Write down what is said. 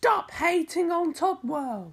Stop hating on Top World.